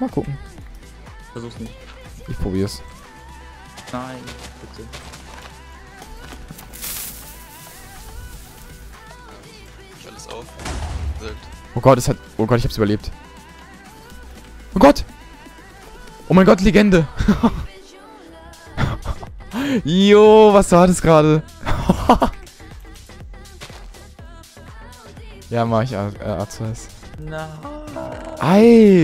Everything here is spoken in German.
Mal gucken. Versuch's nicht. Ich probier's. Nein, bitte. Alles auf. Wild. Oh Gott, es hat. Oh Gott, ich hab's überlebt. Oh Gott! Oh mein Gott, Legende! Jo, was war das gerade? ja, mach ich äh, Nein. Ei!